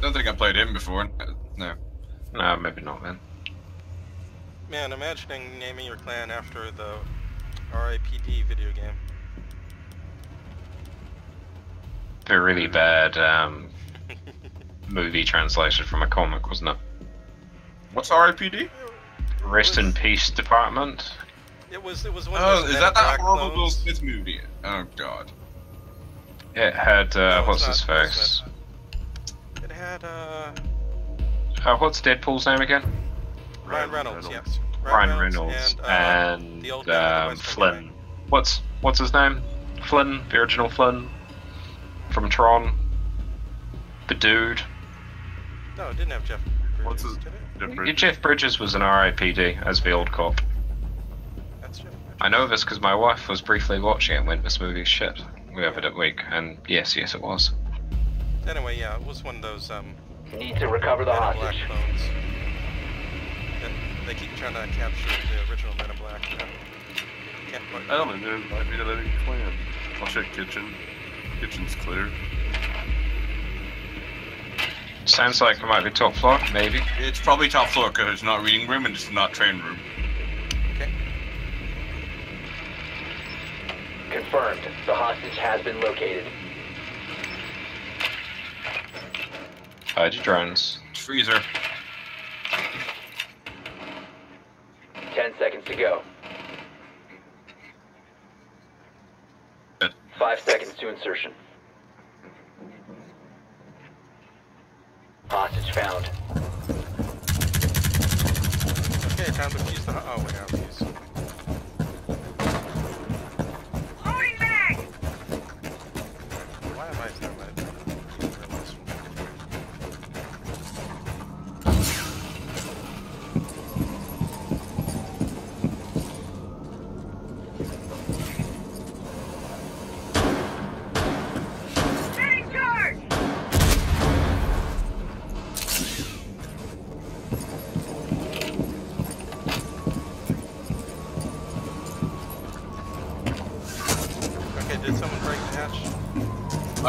Don't think I played him before. No. No, maybe not then. Man, imagining naming your clan after the R.I.P.D. video game. A really bad um, movie translated from a comic, wasn't it? What's RIPD? Rest in Peace Department. It was it was one of Oh, is that that horrible Will. Smith movie? Oh god. It had uh, No, what's his face? It had uh, Uh, what's Deadpool's name again? Ryan Reynolds, yes. Ryan Reynolds and, uh, and, the old man in the um, West Flynn. What's what's his name? Flynn, the original Flynn from Tron. The dude. No, it didn't have Jeff. What's Bridges, his- did it? Different. Jeff Bridges was an R.I.P.D. as the old cop. That's Jeff. I know this because my wife was briefly watching it and went, "This movie's shit." We have it at week, and yes, yes, it was. Anyway, yeah, it was one of those um, Need to recover the Men Black hostage. clones. That they keep trying to capture the original Men in Black. and Can't quite. I don't know, dude. Might be the living clan. I'll check kitchen. Kitchen's clear. Sounds like it might be top floor, maybe. It's probably top floor because it's not reading room and it's not train room. Okay. Confirmed. The hostage has been located. Hide your drones. Freezer. Ten seconds to go. Good. Five seconds to insertion. Hostage found. Okay, time to fuse the. ho- Oh, we have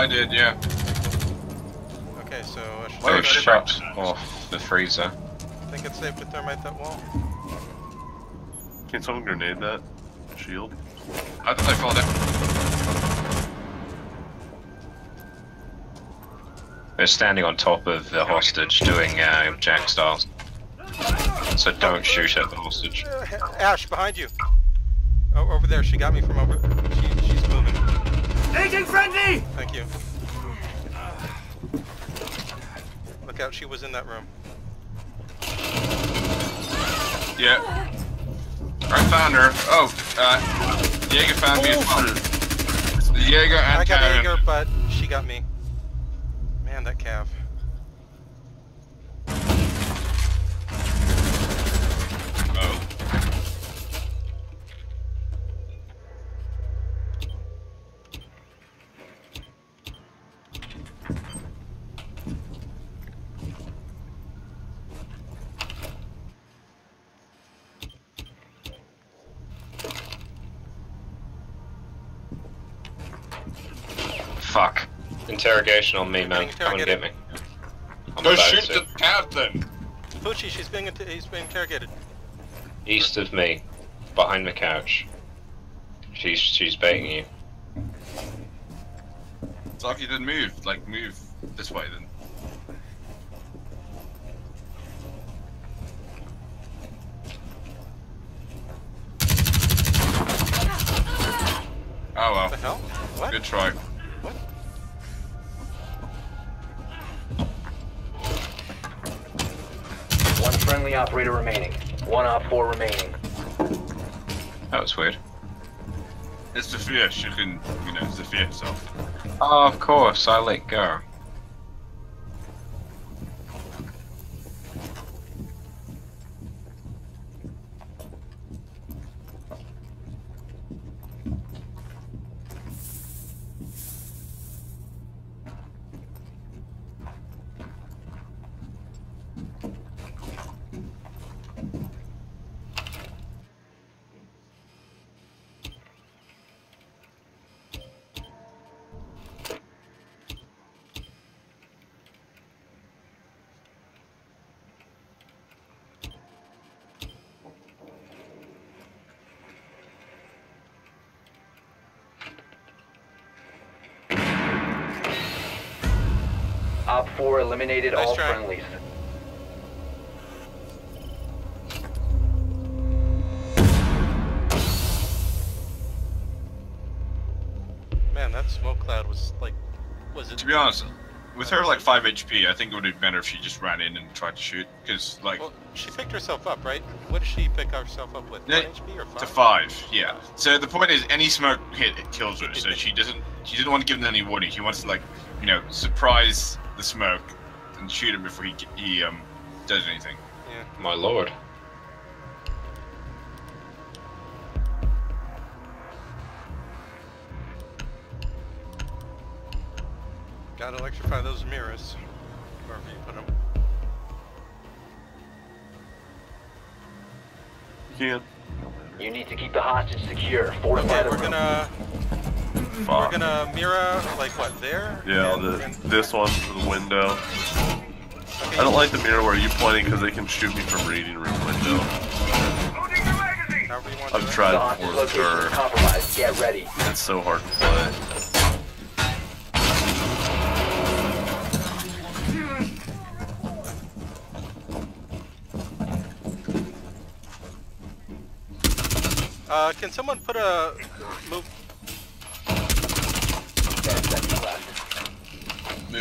I did, yeah. Okay, so I should Oh, They shit. shut off the freezer. I think it's safe to thermite that wall. Can someone grenade that shield? I thought I fell down. They're standing on top of the hostage doing uh, Jack Styles. So don't shoot at the hostage. Ash, behind you. Oh, over there. She got me from over. She, she's moving. Agent friendly! Thank you. Look out, she was in that room. Yeah. I found her. Oh, uh, Jaeger found me as well. The Jaeger and I got Karen. Ager, but she got me. Man, that calf. Oh. Fuck. Interrogation on me, man. Come and get me. I'm Go shoot to. the captain. Fuchi, she's being inter- he's being interrogated. East of me, behind the couch. She's she's baiting you. Saki didn't move. Like, move this way then. Oh What the oh, well. hell? What? Good try. Operator remaining. One op four remaining. That was weird. It's the fish. You can, you know, it's the fish itself. Oh, of course, I let go. Op 4 eliminated Nice all try. friendlies. Man, that smoke cloud was like, was it? To be honest, with her like 5 HP, I think it would have been better if she just ran in and tried to shoot. Because, like, Well, she picked herself up, right? What did she pick herself up with? Yeah, HP or five? to 5, yeah. So the point is, any smoke hit it kills her. So she doesn't, she didn't want to give them any warning. She wants to, like, you know, surprise the smoke and shoot him before he, he um, does anything. Yeah. My lord. Gotta electrify those mirrors. Wherever you put them. You You need to keep the hostage secure. Okay, the we're room. gonna we're gonna mirror like what there? Yeah, And the, we're this one for the window. okay, I don't like the mirror where you're pointing because they can shoot me from reading room window. Loading the magazine. However you want to I've tried The hostage before with location is her. compromised. Get ready. It's so hard to play. Uh, can someone put a move? 10 seconds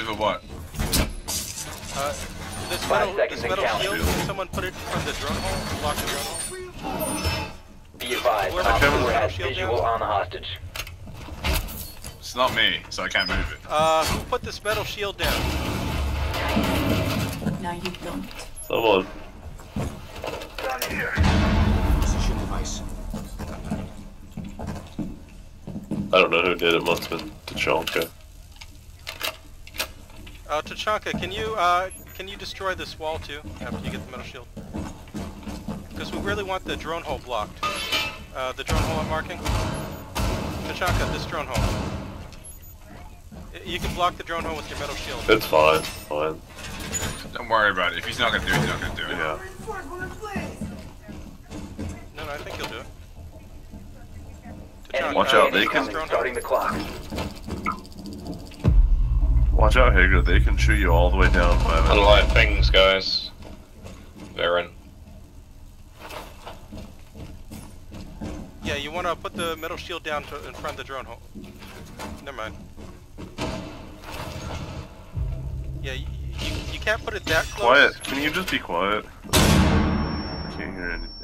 left. What? Uh, this Five metal, seconds this metal counting. shield. Can someone put it from the drone hole? Block the drone hole. Be advised, Whoever Op put 4 the has visual down. on the hostage. It's not me, so I can't move it. Uh, who put this metal shield down? Now you don't. Someone. Position device. I don't know who did it. Must have been Tachanka. Tachanka, can you uh, can you destroy this wall too after you get the metal shield? Because we really want the drone hole blocked. Uh, the drone hole I'm marking. Tachanka, this drone hole. You can block the drone hole with your metal shield. It's fine. Fine. Don't worry about it. If he's not gonna do it, he's not gonna do it. Yeah. No, no, I think he'll do it. Watch out, they can- drone. Starting the clock. Watch out, Jaeger. They can chew you all the way down five minutes. Unlike things, guys. Varen. Yeah, you want to put the metal shield down to, in front of the drone hole. Never mind. Yeah, you, you, you can't put it that close. Quiet. Can you just be quiet? I can't hear anything.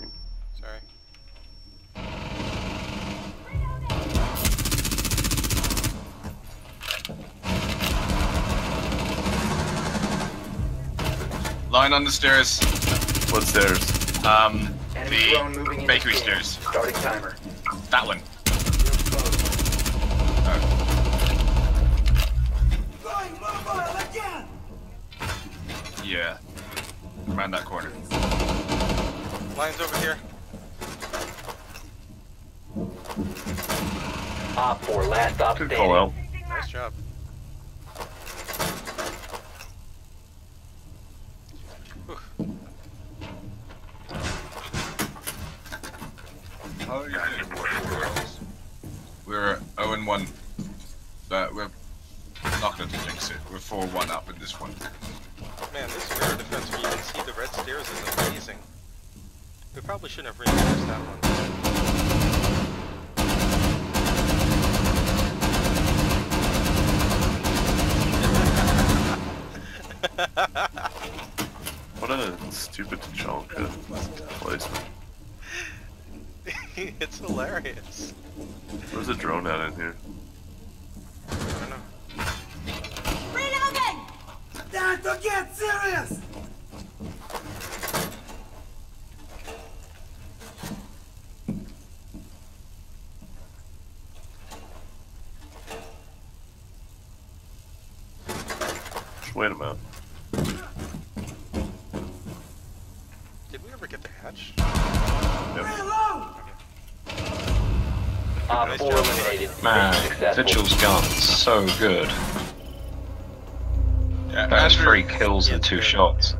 Line on the stairs. What stairs? Um, Enemy drone moving the bakery stairs. Starting timer. That one. Going. Yeah. Around that corner. Lines over here. Op 4, last stop Good standing. call out. Nice job. Oh, yeah. We're 0 and 1. But we're not going to jinx it. We're 4 1 up in this one. Man, this mirror defense where you can see the red stairs is amazing. We probably shouldn't have reinforced that one. What a stupid Tachanka placement. it's hilarious. Where's the drone at in here? I don't know. Reloading! Time to get serious. Just wait a minute. Did we ever get the hatch? Reload. Op Nice 4 eliminated. Man, Mission successful. Vigil's gun, so good. Yeah, That's Andrew, three kills in It's two shots.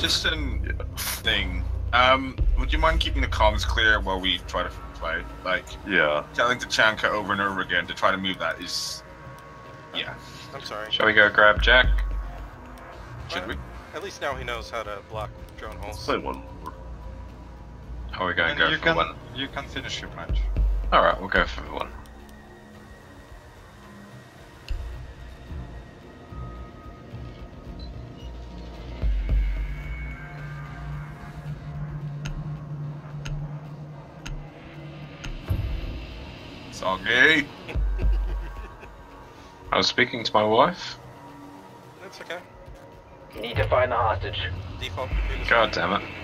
Just an thing. Um, would you mind keeping the comms clear while we try to play? Like, Yeah. telling Tachanka over and over again to try to move that is. Yeah. I'm sorry. Shall we go grab Jack? Should we? At least now he knows how to block drone holes. Play one more. Are we going to go you for can one? you can finish your match. Alright, we'll go for one. Soggy. I was speaking to my wife. That's okay. You need to find the hostage. Default. God damn it.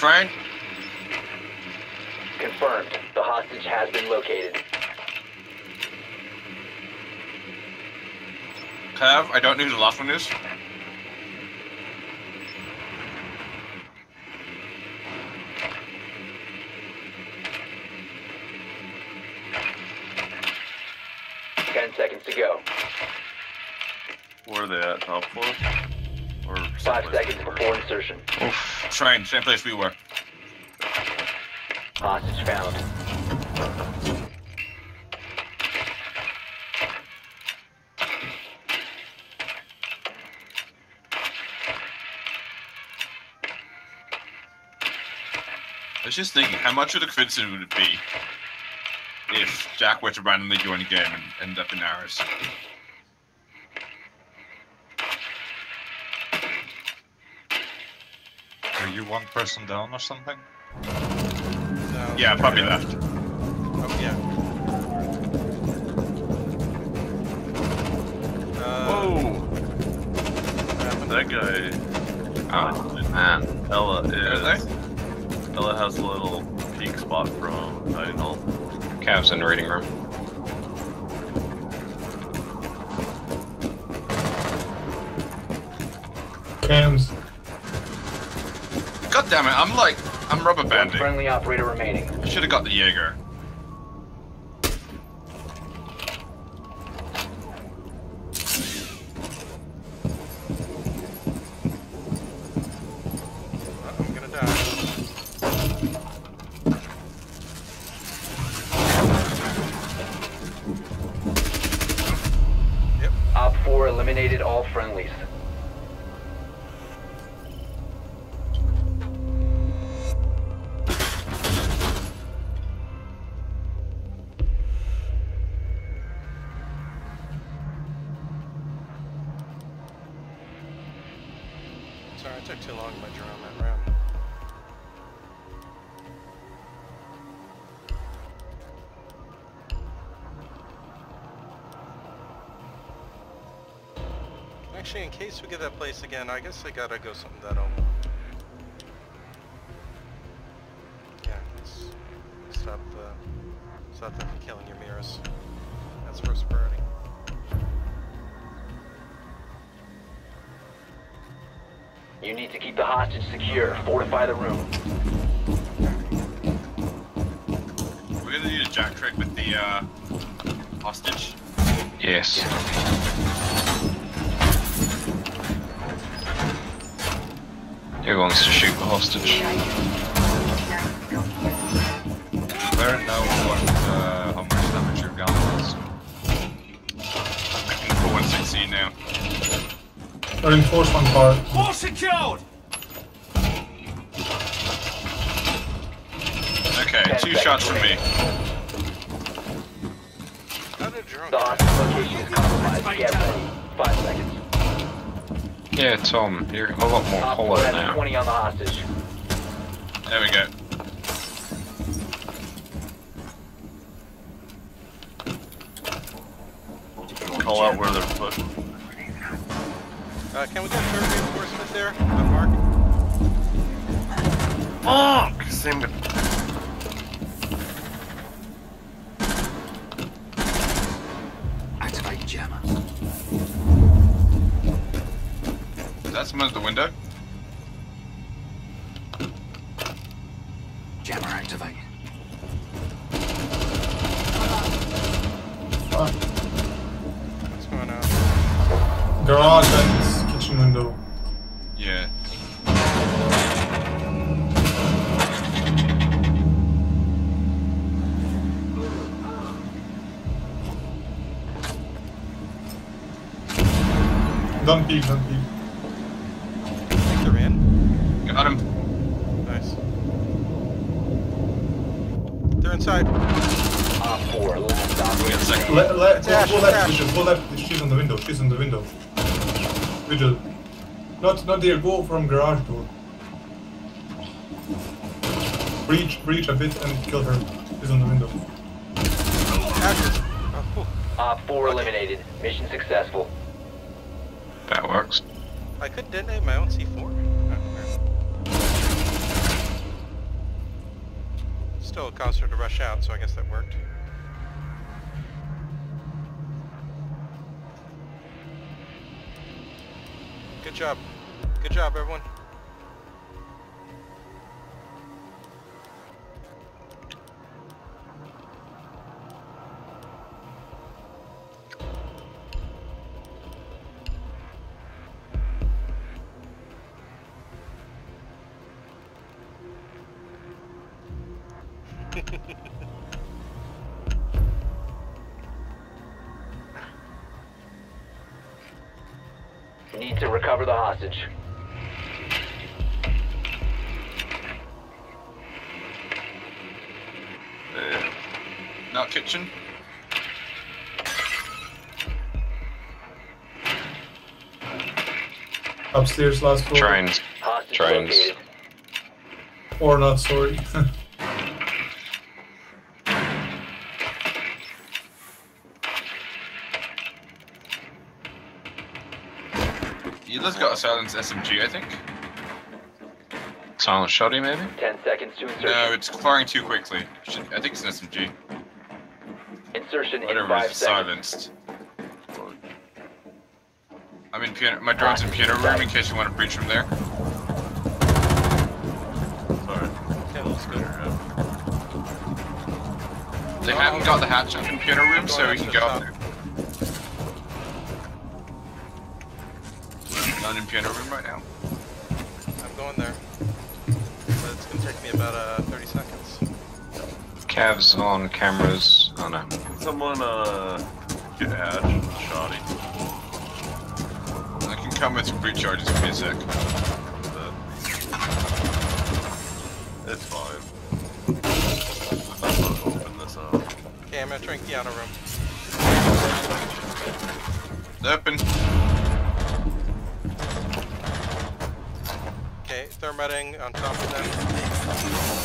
Train. Confirmed. The hostage has been located. Have I don't know who the last one is. Ten seconds to go. Where are they at? Top floor? Or Five someplace seconds deeper? before insertion. Oof. Train, same place we were. Hostage found. I was just thinking, how much of a coincidence would it be if Jack were to randomly join a game and end up in Aris? You one person down or something? No, Yeah, probably left. Oh, yeah. Uh, Whoa! what happened? That guy, Oh, man. Ela is. Ela has a little peek spot from Dining Hall. Cav's in reading room. Cams. Damn it, I'm like, I'm rubber banding. One friendly operator remaining. I Should have got the Jaeger. I'm gonna die. Op 4 eliminated all friendlies. Actually, in case we get that place again, I guess I gotta go something that'll... Yeah, let's stop the... Stop them from killing your mirrors. That's first priority. You need to keep the hostage secure. Fortify the room. We're gonna need a jack trick with the uh, hostage. Yes. Who wants to shoot the hostage? Where know what uh, how much damage your gun does. I can pull 116 now. Reinforce one part. All secured! Okay, Ten two shots from me. How did drone The hostage location is compromised. Get ready. Five seconds. Yeah, Tom, you're a lot more Op 4 hollow now. 20 on the hostage. There we go. Call out where they're pushing. Uh, can we get third reinforcement there? On mark? Fuck! Same with The window. Jammer activate. What's going on? Garage and kitchen window. Yeah. Don't be. don't be. Got him. Nice. They're inside. Op 4, last stop. Wait a second. Le le It's go, Ash, go it's left, Vigil, go left. She's on the window, she's on the window. Vigil. Not, not there, go from garage door. Breach, breach a bit and kill her. She's on the window. Ashes. Whew. Op 4 eliminated. Mission successful. That works. I could detonate my own C4. Still caused her to rush out, so I guess that worked. Good job. Good job, everyone. Need to recover the hostage. Eh, Not kitchen. Upstairs, last floor. Trains. Hostage Trains. located. Or not, sorry. Yila's got a silenced SMG, I think. Silent shoddy, maybe? 10 seconds to insertion. No, it's firing too quickly. Should- I think it's an SMG. Insertion in 5 is seconds. silenced. I'm in piano. My drone's in piano room in case you want to breach from there. sorry. Okay, let's go. They haven't got the hatch up in piano room, so we can go up there. Not in piano room right now. I'm going there. But it's gonna take me about uh, 30 seconds. Cavs on cameras. Oh no. Someone, uh, get Ash, shoddy. I can come with some breach charges. Give me a sec. But it's fine. I'm not gonna open this up. Okay, I'm entering piano room. It's open. Okay, thermitting on top of them.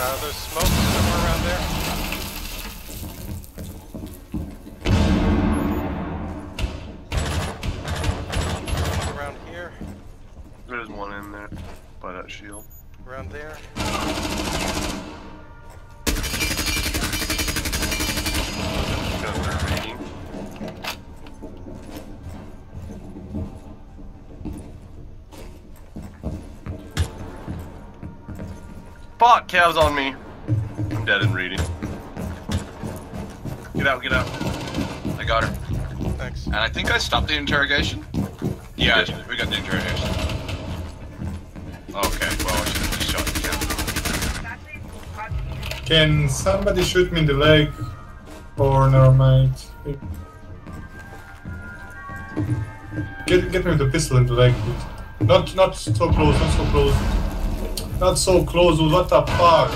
Uh, there's smoke somewhere around there. Around here, There's one in there by that shield. around there. Fuck, Cav's on me. I'm dead in reading. Get out, get out. I got her. Thanks. And I think I stopped the interrogation. Yeah, did. we got the interrogation. Okay, well, I should have just shot the camera. Can somebody shoot me in the leg? Or never mind. Get get me with the pistol in the leg, please. Not not so close, not so close. Not so close, dude, what the fuck?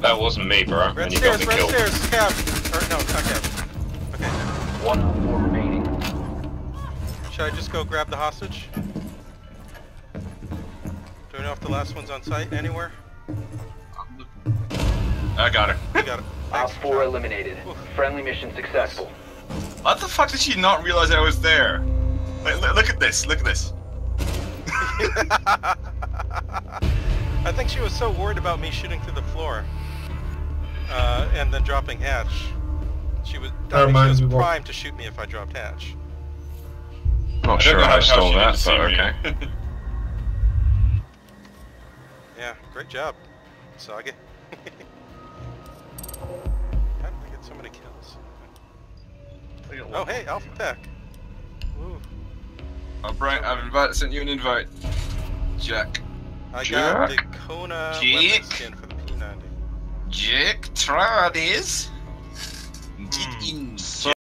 That wasn't me, bro. Red and you got stairs, me red killed. stairs, Cav. Or no, not Cav. Okay. One Op 4 remaining. Should I just go grab the hostage? Do we know if the last one's on site anywhere? I got her. You got it. Op Thanks. 4 eliminated. Friendly mission successful. What the fuck did she not realize I was there? Like, look, look at this. Look at this. I think she was so worried about me shooting through the floor, uh, and then dropping hatch. She was, I mean, she was reminds me primed to shoot me if I dropped hatch. Not I don't sure how how, I stole she that, but okay. Yeah, great job, Saga. How did I get so many kills? I got Oh, one. hey, Alpha Pack. Ooh, oh, Brian, I've invited, sent you an invite. Jack. I got the Dakota skin for the P90. Jack Tradis. Get in.